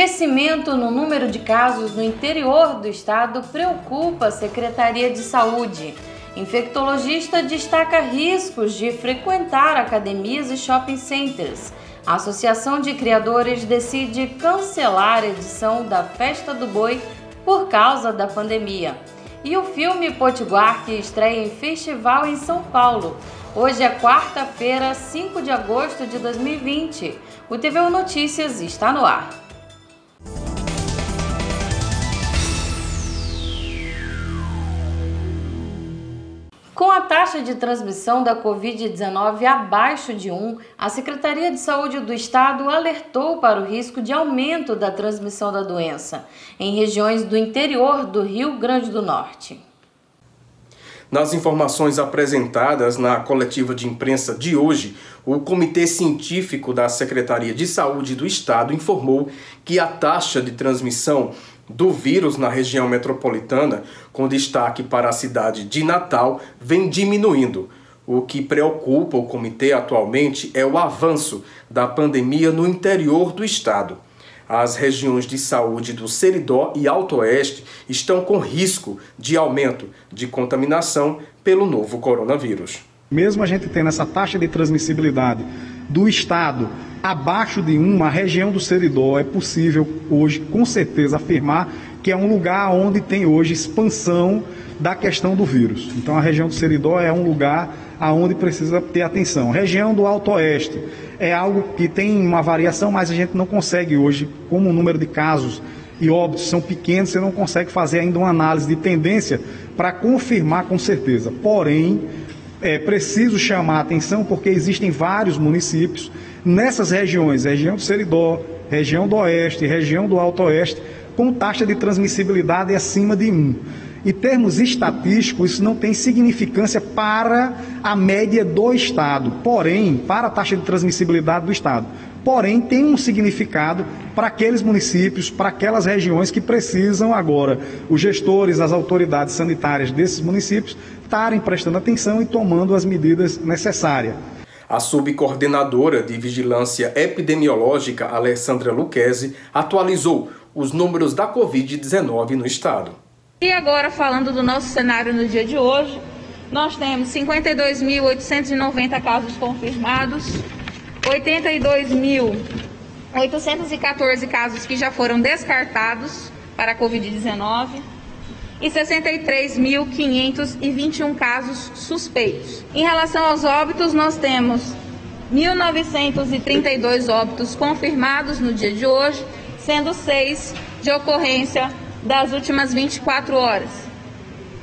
crescimento no número de casos no interior do estado preocupa a Secretaria de Saúde. Infectologista destaca riscos de frequentar academias e shopping centers. A Associação de Criadores decide cancelar a edição da Festa do Boi por causa da pandemia. E o filme Potiguar, que estreia em festival em São Paulo. Hoje é quarta-feira, 5 de agosto de 2020. O TV Notícias está no ar. Com a taxa de transmissão da Covid-19 abaixo de 1, a Secretaria de Saúde do Estado alertou para o risco de aumento da transmissão da doença em regiões do interior do Rio Grande do Norte. Nas informações apresentadas na coletiva de imprensa de hoje, o Comitê Científico da Secretaria de Saúde do Estado informou que a taxa de transmissão do vírus na região metropolitana, com destaque para a cidade de Natal, vem diminuindo. O que preocupa o comitê atualmente é o avanço da pandemia no interior do estado. As regiões de saúde do Seridó e Alto Oeste estão com risco de aumento de contaminação pelo novo coronavírus. Mesmo a gente tendo essa taxa de transmissibilidade do estado abaixo de uma região do Seridó, é possível hoje, com certeza, afirmar que é um lugar onde tem hoje expansão da questão do vírus. Então, a região do Seridó é um lugar aonde precisa ter atenção. Região do Alto Oeste é algo que tem uma variação, mas a gente não consegue hoje, como o número de casos e óbitos são pequenos, você não consegue fazer ainda uma análise de tendência para confirmar com certeza. Porém, é preciso chamar a atenção porque existem vários municípios nessas regiões, região do Seridó, região do Oeste, região do Alto Oeste, com taxa de transmissibilidade acima de 1. Em termos estatísticos, isso não tem significância para a média do Estado, porém, para a taxa de transmissibilidade do Estado. Porém, tem um significado para aqueles municípios, para aquelas regiões que precisam agora, os gestores, as autoridades sanitárias desses municípios, estarem prestando atenção e tomando as medidas necessárias. A subcoordenadora de Vigilância Epidemiológica, Alessandra Luquezzi, atualizou os números da Covid-19 no estado. E agora, falando do nosso cenário no dia de hoje, nós temos 52.890 casos confirmados, 82.814 casos que já foram descartados para a Covid-19 e 63.521 casos suspeitos. Em relação aos óbitos, nós temos 1.932 óbitos confirmados no dia de hoje, sendo seis de ocorrência das últimas 24 horas,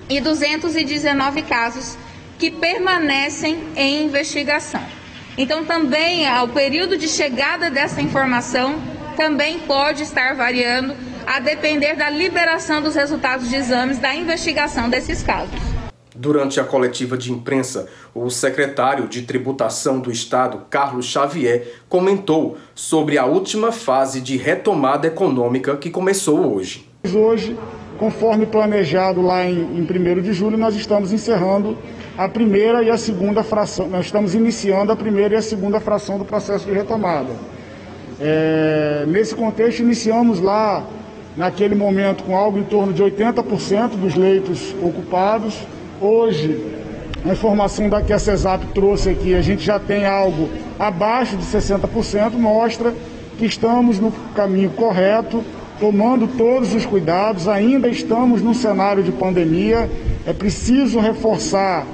e 219 casos que permanecem em investigação. Então, também o período de chegada dessa informação também pode estar variando a depender da liberação dos resultados de exames da investigação desses casos. Durante a coletiva de imprensa, o secretário de Tributação do Estado, Carlos Xavier, comentou sobre a última fase de retomada econômica que começou hoje. Hoje, conforme planejado lá em, em 1 de julho, nós estamos encerrando a primeira e a segunda fração, nós estamos iniciando a primeira e a segunda fração do processo de retomada. É, nesse contexto, iniciamos lá, naquele momento, com algo em torno de 80% dos leitos ocupados. Hoje, a informação da que a CESAP trouxe aqui, a gente já tem algo abaixo de 60%, mostra que estamos no caminho correto, tomando todos os cuidados, ainda estamos num cenário de pandemia, é preciso reforçar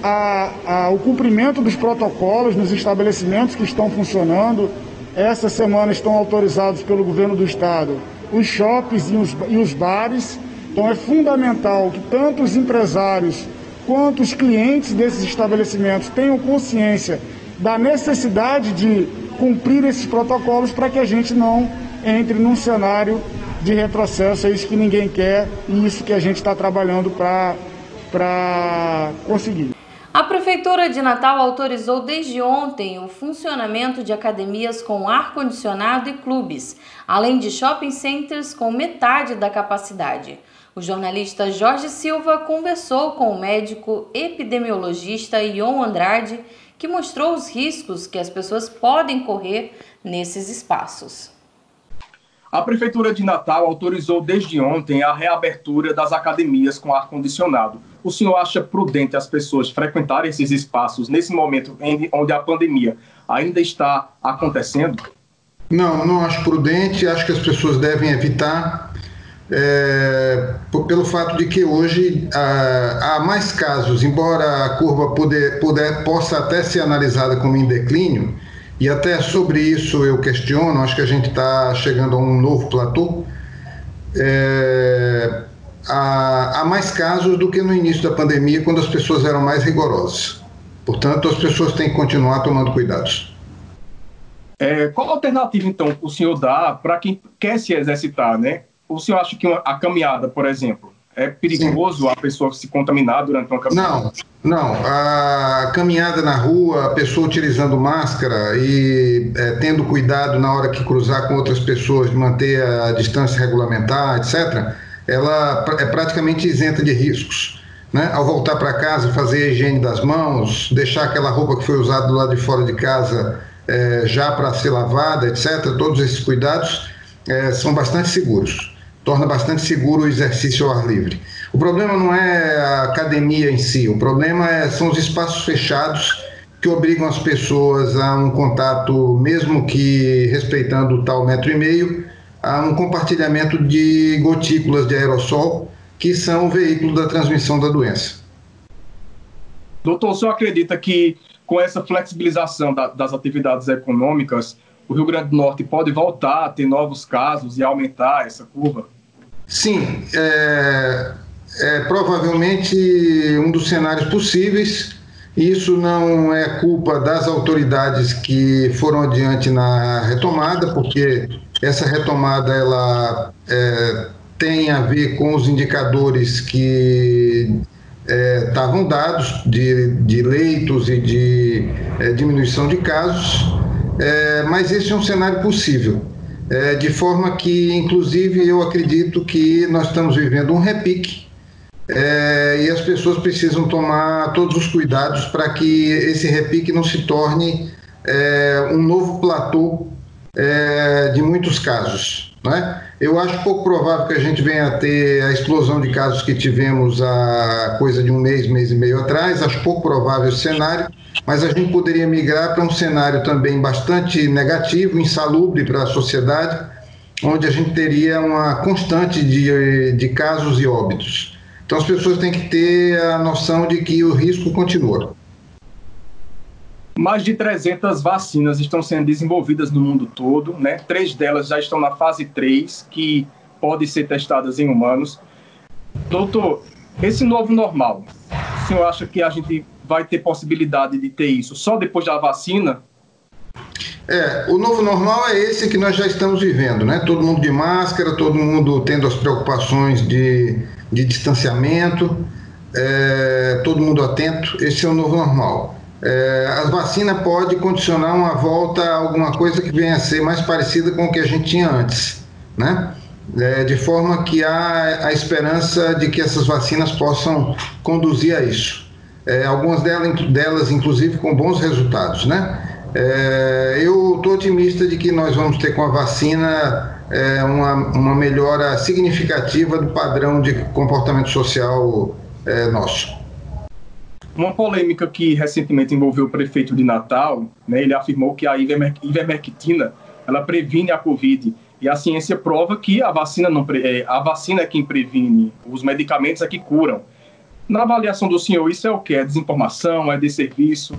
a, a, o cumprimento dos protocolos nos estabelecimentos que estão funcionando. Essa semana estão autorizados pelo governo do estado os shoppings e os, e os bares. Então é fundamental que tanto os empresários quanto os clientes desses estabelecimentos tenham consciência da necessidade de cumprir esses protocolos para que a gente não entre num cenário de retrocesso. É isso que ninguém quer e isso que a gente está trabalhando para conseguir. A Prefeitura de Natal autorizou desde ontem o funcionamento de academias com ar-condicionado e clubes, além de shopping centers com metade da capacidade. O jornalista Jorge Silva conversou com o médico epidemiologista Ion Andrade, que mostrou os riscos que as pessoas podem correr nesses espaços. A Prefeitura de Natal autorizou desde ontem a reabertura das academias com ar-condicionado. O senhor acha prudente as pessoas frequentarem esses espaços nesse momento onde a pandemia ainda está acontecendo? Não, não acho prudente. Acho que as pessoas devem evitar, é, pelo fato de que hoje há, há, mais casos, embora a curva possa até ser analisada como em declínio e até sobre isso eu questiono, acho que a gente está chegando a um novo platô. É, há, há mais casos do que no início da pandemia, quando as pessoas eram mais rigorosas. Portanto, as pessoas têm que continuar tomando cuidados. É, qual a alternativa, então, o senhor dá para quem quer se exercitar, né? O senhor acha que uma, a caminhada, por exemplo, é perigoso Sim. a pessoa se contaminar durante uma caminhada? Não, não. A caminhada na rua, a pessoa utilizando máscara e é, tendo cuidado na hora que cruzar com outras pessoas, de manter a distância regulamentar, etc., ela é praticamente isenta de riscos. Né? Ao voltar para casa, fazer a higiene das mãos, deixar aquela roupa que foi usada do lado de fora de casa é, já para ser lavada, etc., todos esses cuidados é, são bastante seguros torna bastante seguro o exercício ao ar livre. O problema não é a academia em si, o problema é, são os espaços fechados que obrigam as pessoas a um contato, mesmo que respeitando o tal metro e meio, a um compartilhamento de gotículas de aerossol, que são o veículo da transmissão da doença. Doutor, o senhor acredita que com essa flexibilização da, das atividades econômicas, o Rio Grande do Norte pode voltar a ter novos casos e aumentar essa curva? Sim, é, é provavelmente um dos cenários possíveis. Isso não é culpa das autoridades que foram adiante na retomada, porque essa retomada ela é, tem a ver com os indicadores que é, estavam dados de, de leitos e de é, diminuição de casos, é, mas esse é um cenário possível é, de forma que, inclusive, eu acredito que nós estamos vivendo um repique é, e as pessoas precisam tomar todos os cuidados para que esse repique não se torne é, um novo platô é, de muitos casos. Né? Eu acho pouco provável que a gente venha a ter a explosão de casos que tivemos há coisa de um mês, mês e meio atrás, acho pouco provável esse cenário mas a gente poderia migrar para um cenário também bastante negativo, insalubre para a sociedade, onde a gente teria uma constante de, de casos e óbitos. Então as pessoas têm que ter a noção de que o risco continua. Mais de 300 vacinas estão sendo desenvolvidas no mundo todo, né? Três delas já estão na fase 3, que podem ser testadas em humanos. Doutor, esse novo normal, o senhor acha que a gente vai ter possibilidade de ter isso só depois da vacina? É, o novo normal é esse que nós já estamos vivendo, né? Todo mundo de máscara, todo mundo tendo as preocupações de, de distanciamento, é, todo mundo atento. Esse é o novo normal. É, as vacinas podem condicionar uma volta a alguma coisa que venha a ser mais parecida com o que a gente tinha antes, né? É, de forma que há a esperança de que essas vacinas possam conduzir a isso é, algumas delas, delas, inclusive, com bons resultados, né? É, eu estou otimista de que nós vamos ter com a vacina é, uma, uma melhora significativa do padrão de comportamento social é, nosso. Uma polêmica que recentemente envolveu o prefeito de Natal, né, ele afirmou que a ivermectina ela previne a Covid e a ciência prova que a vacina não é, a vacina é quem previne, os medicamentos é que curam. Na avaliação do senhor, isso é o que? É desinformação? É desserviço?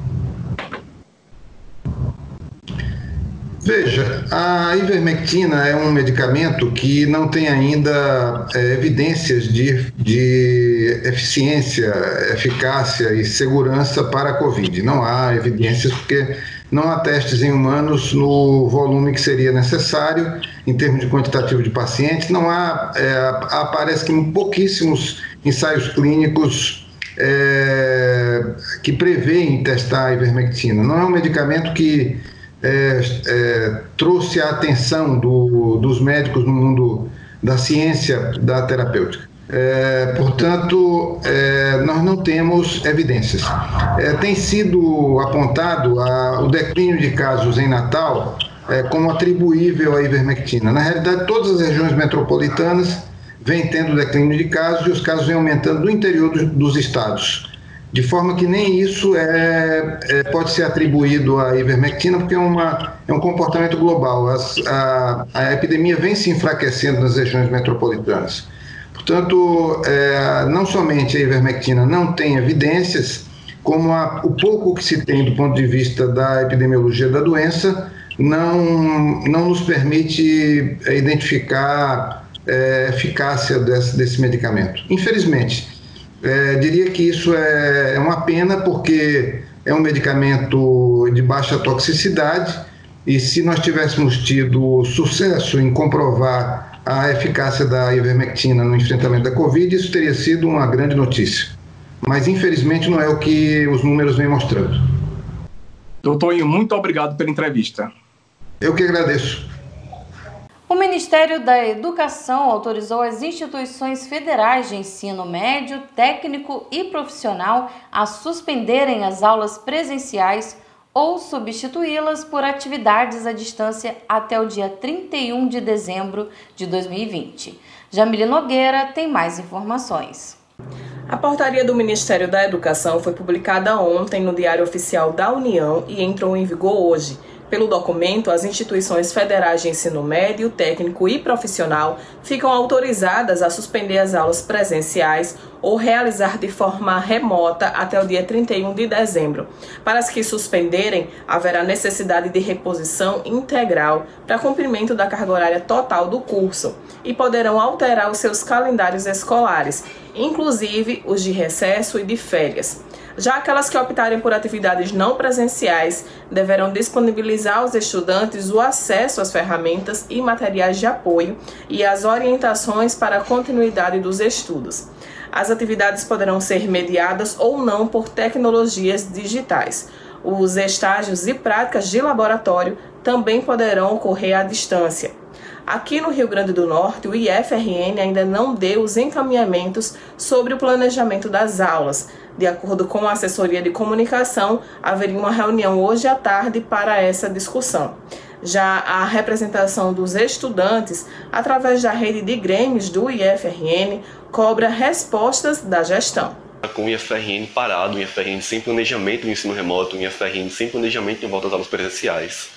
Veja, a ivermectina é um medicamento que não tem ainda é, evidências de, de eficiência, eficácia e segurança para a Covid. Não há evidências porque não há testes em humanos no volume que seria necessário em termos de quantitativo de pacientes. Não há, é, aparece que pouquíssimos ensaios clínicos é, que prevêem testar a ivermectina. Não é um medicamento que é, é, trouxe a atenção do, dos médicos no mundo da ciência da terapêutica. É, portanto, é, nós não temos evidências. É, tem sido apontado a, o declínio de casos em Natal é, como atribuível à ivermectina. Na realidade, todas as regiões metropolitanas vêm tendo declínio de casos e os casos vêm aumentando no interior dos, dos estados. De forma que nem isso é, é, pode ser atribuído à ivermectina, porque é, uma, é um comportamento global. As, a, a epidemia vem se enfraquecendo nas regiões metropolitanas. Portanto, é, não somente a ivermectina não tem evidências, como a, o pouco que se tem do ponto de vista da epidemiologia da doença não, não nos permite identificar é, eficácia desse, desse medicamento. Infelizmente, é, diria que isso é, é uma pena porque é um medicamento de baixa toxicidade e se nós tivéssemos tido sucesso em comprovar a eficácia da ivermectina no enfrentamento da Covid, isso teria sido uma grande notícia. Mas infelizmente não é o que os números vêm mostrando. Doutor muito obrigado pela entrevista. Eu que agradeço. O Ministério da Educação autorizou as instituições federais de ensino médio, técnico e profissional a suspenderem as aulas presenciais ou substituí-las por atividades à distância até o dia 31 de dezembro de 2020. Jamile Nogueira tem mais informações. A portaria do Ministério da Educação foi publicada ontem no Diário Oficial da União e entrou em vigor hoje. Pelo documento, as instituições federais de ensino médio, técnico e profissional ficam autorizadas a suspender as aulas presenciais ou realizar de forma remota até o dia 31 de dezembro. Para as que suspenderem, haverá necessidade de reposição integral para cumprimento da carga horária total do curso e poderão alterar os seus calendários escolares, inclusive os de recesso e de férias. Já aquelas que optarem por atividades não presenciais deverão disponibilizar aos estudantes o acesso às ferramentas e materiais de apoio e as orientações para a continuidade dos estudos. As atividades poderão ser mediadas ou não por tecnologias digitais. Os estágios e práticas de laboratório também poderão ocorrer à distância. Aqui no Rio Grande do Norte, o IFRN ainda não deu os encaminhamentos sobre o planejamento das aulas. De acordo com a assessoria de comunicação, haveria uma reunião hoje à tarde para essa discussão. Já a representação dos estudantes, através da rede de grêmios do IFRN, cobra respostas da gestão com o IFRN parado, o IFRN sem planejamento do ensino remoto, o IFRN sem planejamento em volta às aulas presenciais.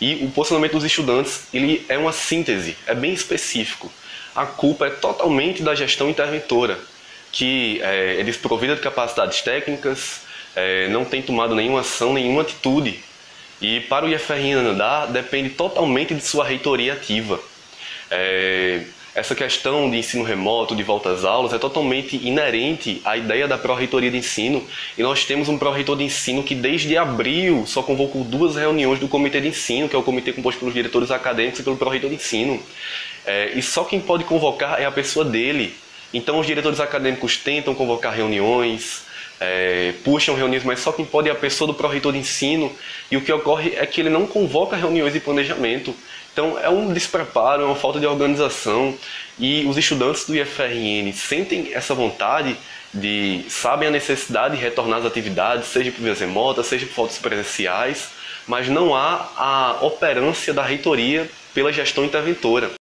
E o posicionamento dos estudantes ele é uma síntese, é bem específico. A culpa é totalmente da gestão interventora, que é, é desprovida de capacidades técnicas, é, não tem tomado nenhuma ação, nenhuma atitude. E para o IFRN andar, depende totalmente de sua reitoria ativa. É, essa questão de ensino remoto, de volta às aulas, é totalmente inerente à ideia da Pró-Reitoria de Ensino. E nós temos um Pró-Reitor de Ensino que, desde abril, só convocou duas reuniões do Comitê de Ensino, que é o comitê composto pelos diretores acadêmicos e pelo Pró-Reitor de Ensino. É, e só quem pode convocar é a pessoa dele. Então, os diretores acadêmicos tentam convocar reuniões, é, puxam reuniões, mas só quem pode é a pessoa do Pró-Reitor de Ensino. E o que ocorre é que ele não convoca reuniões de planejamento. Então é um despreparo, é uma falta de organização e os estudantes do IFRN sentem essa vontade de, sabem a necessidade de retornar às atividades, seja por vias remotas, seja por fotos presenciais, mas não há a operância da reitoria pela gestão interventora.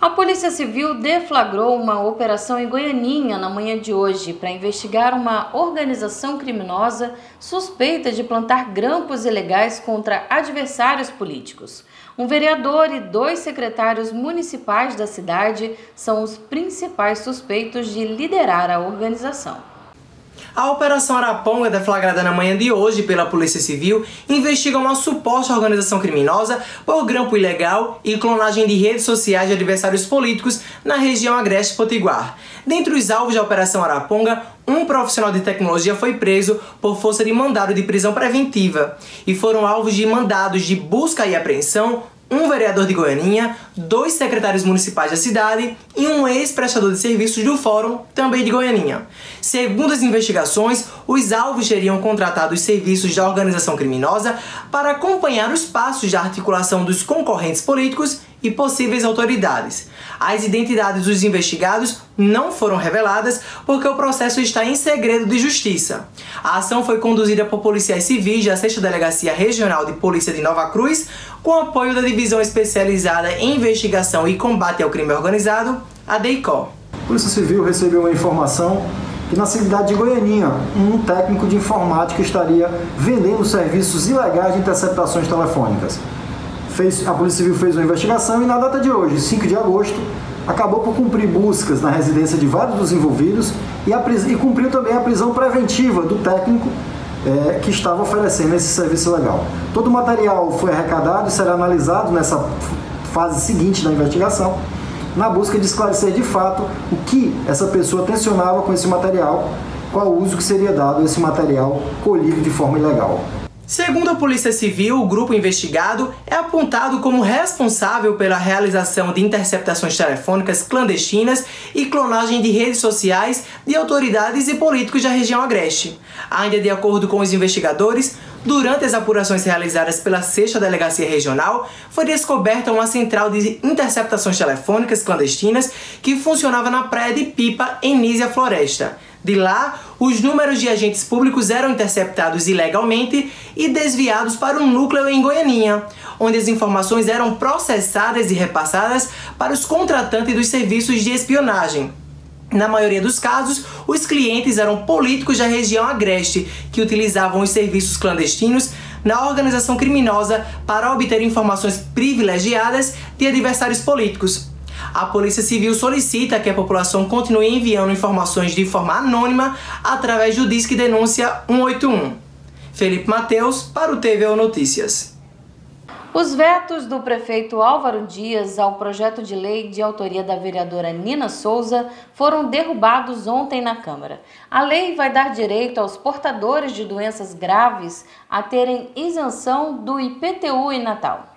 A Polícia Civil deflagrou uma operação em Goianinha na manhã de hoje para investigar uma organização criminosa suspeita de plantar grampos ilegais contra adversários políticos. Um vereador e dois secretários municipais da cidade são os principais suspeitos de liderar a organização. A Operação Araponga, deflagrada na manhã de hoje pela Polícia Civil, investiga uma suposta organização criminosa por grampo ilegal e clonagem de redes sociais de adversários políticos na região Agreste Potiguar. Dentre os alvos da Operação Araponga, um profissional de tecnologia foi preso por força de mandado de prisão preventiva e foram alvos de mandados de busca e apreensão um vereador de Goianinha, dois secretários municipais da cidade e um ex-prestador de serviços do Fórum, também de Goianinha. Segundo as investigações, os alvos teriam contratado os serviços da organização criminosa para acompanhar os passos de articulação dos concorrentes políticos e possíveis autoridades. As identidades dos investigados não foram reveladas porque o processo está em segredo de justiça. A ação foi conduzida por policiais civis da 6 Delegacia Regional de Polícia de Nova Cruz, com apoio da Divisão Especializada em Investigação e Combate ao Crime Organizado, a DEICO. A Polícia Civil recebeu uma informação que na cidade de Goianinha, um técnico de informática estaria vendendo serviços ilegais de interceptações telefônicas. Fez, a Polícia Civil fez uma investigação e na data de hoje, 5 de agosto, acabou por cumprir buscas na residência de vários dos envolvidos e, a, e cumpriu também a prisão preventiva do técnico é, que estava oferecendo esse serviço legal. Todo o material foi arrecadado e será analisado nessa fase seguinte da investigação na busca de esclarecer de fato o que essa pessoa tensionava com esse material, qual o uso que seria dado a esse material colhido de forma ilegal. Segundo a Polícia Civil, o grupo investigado é apontado como responsável pela realização de interceptações telefônicas clandestinas e clonagem de redes sociais de autoridades e políticos da região agreste. Ainda de acordo com os investigadores, durante as apurações realizadas pela 6 Delegacia Regional, foi descoberta uma central de interceptações telefônicas clandestinas que funcionava na praia de Pipa, em Nísia Floresta. De lá, os números de agentes públicos eram interceptados ilegalmente e desviados para um núcleo em Goianinha, onde as informações eram processadas e repassadas para os contratantes dos serviços de espionagem. Na maioria dos casos, os clientes eram políticos da região agreste que utilizavam os serviços clandestinos na organização criminosa para obter informações privilegiadas de adversários políticos. A Polícia Civil solicita que a população continue enviando informações de forma anônima através do Disque Denúncia 181. Felipe Mateus para o TVO Notícias. Os vetos do prefeito Álvaro Dias ao projeto de lei de autoria da vereadora Nina Souza foram derrubados ontem na Câmara. A lei vai dar direito aos portadores de doenças graves a terem isenção do IPTU em Natal.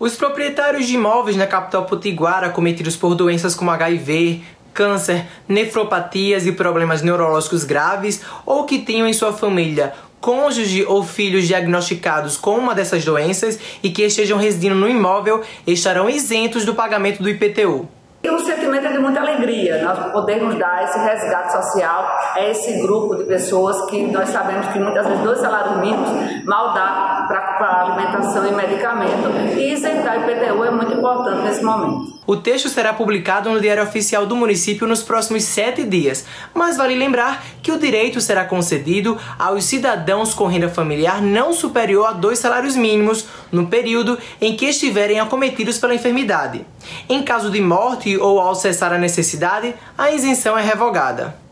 Os proprietários de imóveis na capital potiguara cometidos por doenças como HIV, câncer, nefropatias e problemas neurológicos graves ou que tenham em sua família cônjuge ou filhos diagnosticados com uma dessas doenças e que estejam residindo no imóvel estarão isentos do pagamento do IPTU. E o sentimento é de muita alegria, nós podemos dar esse resgate social a esse grupo de pessoas que nós sabemos que muitas vezes dois salários mínimos mal dá para alimentação e medicamento. E isentar o IPTU é muito importante nesse momento. O texto será publicado no Diário Oficial do município nos próximos sete dias, mas vale lembrar que o direito será concedido aos cidadãos com renda familiar não superior a dois salários mínimos no período em que estiverem acometidos pela enfermidade. Em caso de morte ou ao cessar a necessidade, a isenção é revogada.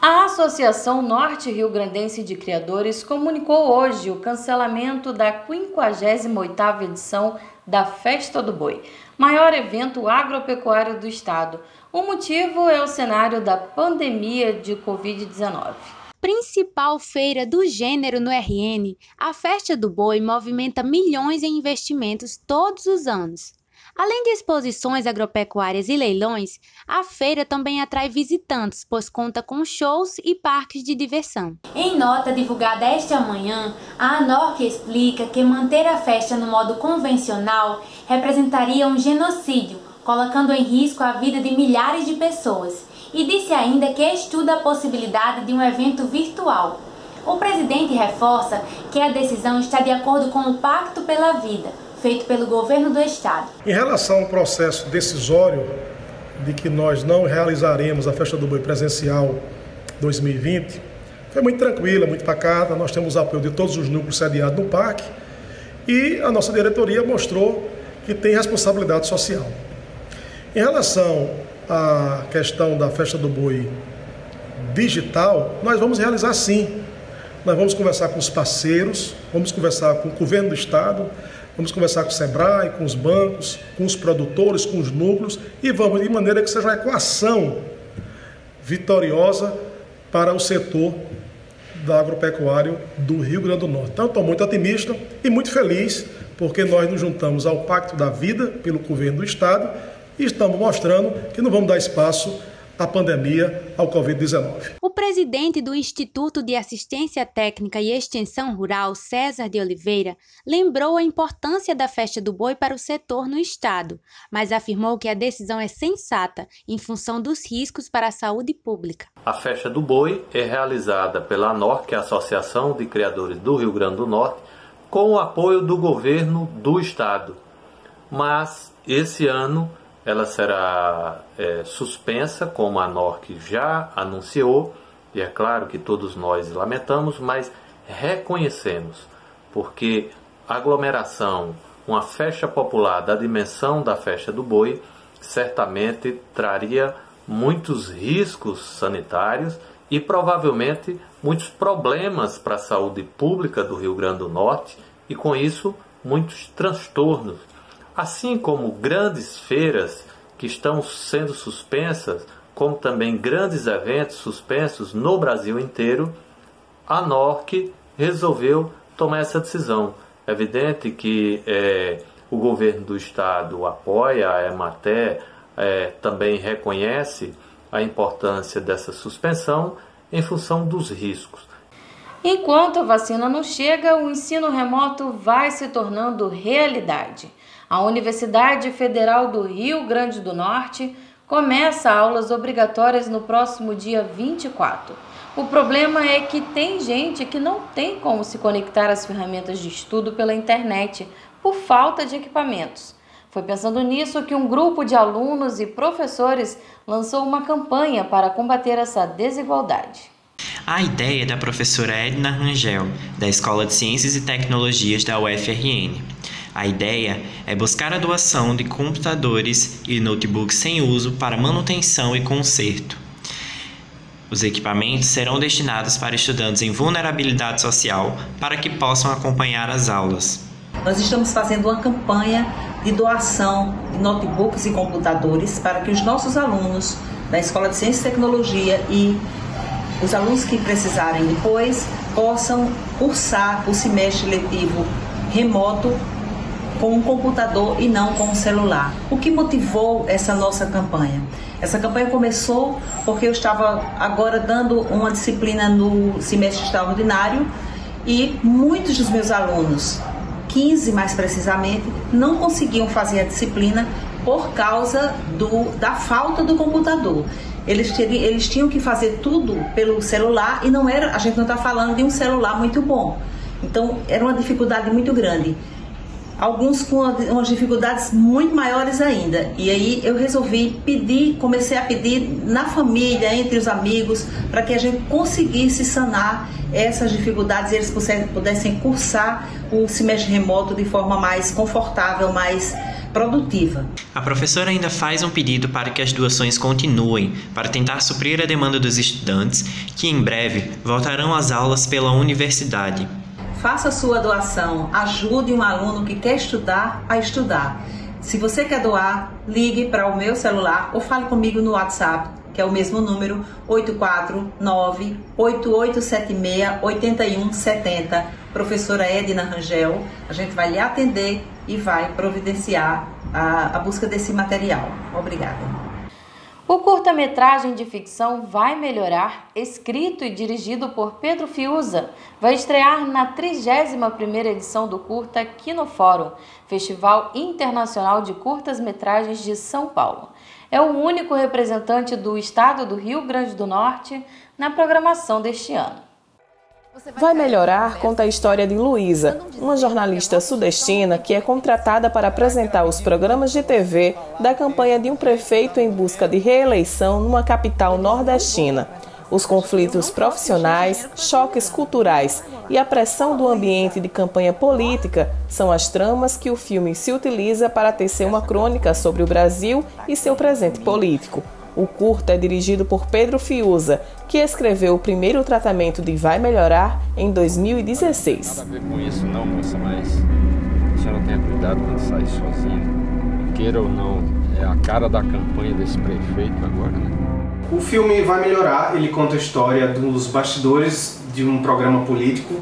A Associação Norte Rio Grandense de Criadores comunicou hoje o cancelamento da 58ª edição da Festa do Boi maior evento agropecuário do estado. O motivo é o cenário da pandemia de Covid-19 principal feira do gênero no RN, a Festa do Boi movimenta milhões em investimentos todos os anos. Além de exposições agropecuárias e leilões, a feira também atrai visitantes, pois conta com shows e parques de diversão. Em nota divulgada esta manhã, a ANORC explica que manter a festa no modo convencional representaria um genocídio, colocando em risco a vida de milhares de pessoas. E disse ainda que estuda a possibilidade de um evento virtual. O presidente reforça que a decisão está de acordo com o Pacto pela Vida, feito pelo governo do estado. Em relação ao processo decisório de que nós não realizaremos a festa do boi presencial 2020, foi muito tranquila, muito pacata. Nós temos apoio de todos os núcleos sediados no parque e a nossa diretoria mostrou que tem responsabilidade social. Em relação à questão da festa do boi digital, nós vamos realizar sim. Nós vamos conversar com os parceiros, vamos conversar com o governo do estado, Vamos conversar com o SEBRAE, com os bancos, com os produtores, com os núcleos e vamos de maneira que seja uma equação vitoriosa para o setor do agropecuário do Rio Grande do Norte. Então, estou muito otimista e muito feliz porque nós nos juntamos ao Pacto da Vida pelo governo do Estado e estamos mostrando que não vamos dar espaço à pandemia, ao Covid-19. O presidente do Instituto de Assistência Técnica e Extensão Rural, César de Oliveira, lembrou a importância da festa do boi para o setor no estado, mas afirmou que a decisão é sensata em função dos riscos para a saúde pública. A festa do boi é realizada pela ANOR, que é a Associação de Criadores do Rio Grande do Norte, com o apoio do governo do estado. Mas esse ano ela será é, suspensa, como a NORC já anunciou, e é claro que todos nós lamentamos, mas reconhecemos, porque aglomeração, uma festa popular da dimensão da festa do boi, certamente traria muitos riscos sanitários e provavelmente muitos problemas para a saúde pública do Rio Grande do Norte e com isso muitos transtornos assim como grandes feiras que estão sendo suspensas, como também grandes eventos suspensos no Brasil inteiro, a NORC resolveu tomar essa decisão. É evidente que é, o governo do estado apoia, a Ematé é, também reconhece a importância dessa suspensão em função dos riscos. Enquanto a vacina não chega, o ensino remoto vai se tornando realidade. A Universidade Federal do Rio Grande do Norte começa aulas obrigatórias no próximo dia 24. O problema é que tem gente que não tem como se conectar às ferramentas de estudo pela internet por falta de equipamentos. Foi pensando nisso que um grupo de alunos e professores lançou uma campanha para combater essa desigualdade. A ideia é da professora Edna Rangel, da Escola de Ciências e Tecnologias da UFRN. A ideia é buscar a doação de computadores e notebooks sem uso para manutenção e conserto. Os equipamentos serão destinados para estudantes em vulnerabilidade social para que possam acompanhar as aulas. Nós estamos fazendo uma campanha de doação de notebooks e computadores para que os nossos alunos da Escola de Ciência e Tecnologia e os alunos que precisarem depois possam cursar o semestre letivo remoto com um computador e não com um celular. O que motivou essa nossa campanha? Essa campanha começou porque eu estava agora dando uma disciplina no semestre extraordinário e muitos dos meus alunos, 15 mais precisamente, não conseguiam fazer a disciplina por causa do, da falta do computador. Eles, teriam, eles tinham que fazer tudo pelo celular e não era, a gente não está falando de um celular muito bom. Então era uma dificuldade muito grande alguns com umas dificuldades muito maiores ainda. E aí eu resolvi pedir, comecei a pedir na família, entre os amigos, para que a gente conseguisse sanar essas dificuldades e eles pudessem cursar o semestre remoto de forma mais confortável, mais produtiva. A professora ainda faz um pedido para que as doações continuem, para tentar suprir a demanda dos estudantes, que em breve voltarão às aulas pela universidade faça sua doação, ajude um aluno que quer estudar a estudar. Se você quer doar, ligue para o meu celular ou fale comigo no WhatsApp, que é o mesmo número 849-8876-8170. Professora Edna Rangel, a gente vai lhe atender e vai providenciar a, a busca desse material. Obrigada. O curta-metragem de ficção Vai Melhorar, escrito e dirigido por Pedro Fiuza, vai estrear na 31ª edição do curta Fórum, Festival Internacional de Curtas-Metragens de São Paulo. É o único representante do estado do Rio Grande do Norte na programação deste ano. Vai melhorar conta a história de Luísa, uma jornalista sudestina que é contratada para apresentar os programas de TV da campanha de um prefeito em busca de reeleição numa capital nordestina. Os conflitos profissionais, choques culturais e a pressão do ambiente de campanha política são as tramas que o filme se utiliza para tecer uma crônica sobre o Brasil e seu presente político. O curta é dirigido por Pedro Fiuza, que escreveu o primeiro tratamento de Vai Melhorar em 2016. Nada a ver com isso não, moça, mas a senhora tenha cuidado quando sair sozinha. Queira ou não, é a cara da campanha desse prefeito agora, né? O filme Vai Melhorar, ele conta a história dos bastidores de um programa político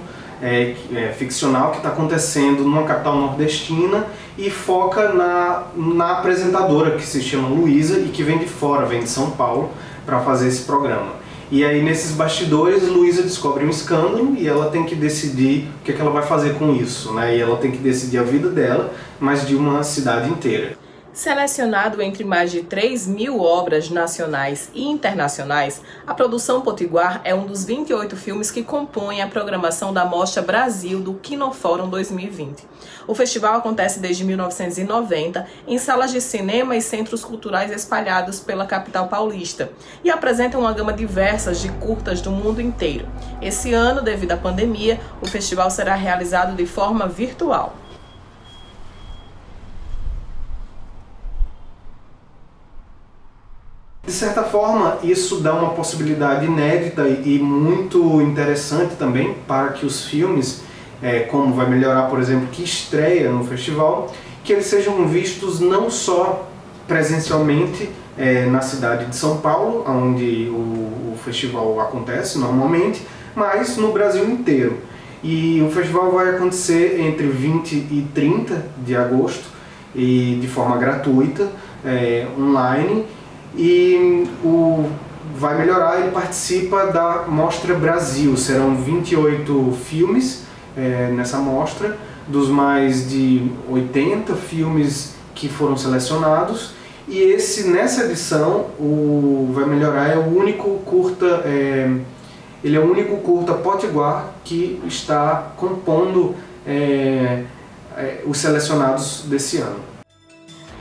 é, é, ficcional que está acontecendo numa capital nordestina e foca na, na apresentadora que se chama Luísa e que vem de fora, vem de São Paulo, para fazer esse programa. E aí nesses bastidores, Luísa descobre um escândalo e ela tem que decidir o que, é que ela vai fazer com isso, né? E ela tem que decidir a vida dela, mas de uma cidade inteira. Selecionado entre mais de 3 mil obras nacionais e internacionais, a produção Potiguar é um dos 28 filmes que compõem a programação da Mostra Brasil do Kinofórum 2020. O festival acontece desde 1990 em salas de cinema e centros culturais espalhados pela capital paulista e apresenta uma gama diversa de curtas do mundo inteiro. Esse ano, devido à pandemia, o festival será realizado de forma virtual. De certa forma, isso dá uma possibilidade inédita e muito interessante também para que os filmes, é, como vai melhorar, por exemplo, que estreia no festival, que eles sejam vistos não só presencialmente é, na cidade de São Paulo, onde o, o festival acontece normalmente, mas no Brasil inteiro. E o festival vai acontecer entre 20 e 30 de agosto e de forma gratuita, é, online e o vai melhorar, ele participa da Mostra Brasil. Serão 28 filmes é, nessa mostra, dos mais de 80 filmes que foram selecionados. E esse nessa edição, o Vai Melhorar é o único curta, é, ele é o único curta potiguar que está compondo é, é os selecionados desse ano.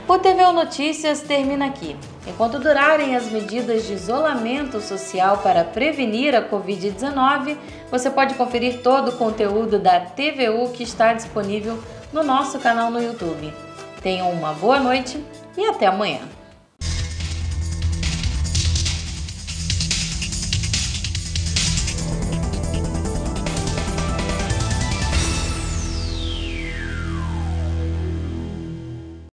O TVO Notícias termina aqui. Enquanto durarem as medidas de isolamento social para prevenir a Covid-19, você pode conferir todo o conteúdo da TVU que está disponível no nosso canal no YouTube. Tenham uma boa noite e até amanhã.